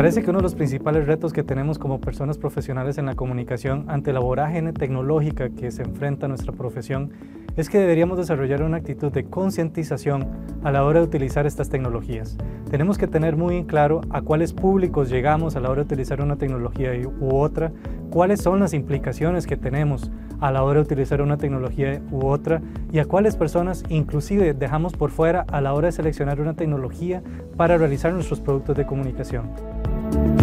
parece que uno de los principales retos que tenemos como personas profesionales en la comunicación ante la vorágine tecnológica que se enfrenta a nuestra profesión es que deberíamos desarrollar una actitud de concientización a la hora de utilizar estas tecnologías. Tenemos que tener muy en claro a cuáles públicos llegamos a la hora de utilizar una tecnología u otra, cuáles son las implicaciones que tenemos a la hora de utilizar una tecnología u otra y a cuáles personas inclusive dejamos por fuera a la hora de seleccionar una tecnología para realizar nuestros productos de comunicación. thank you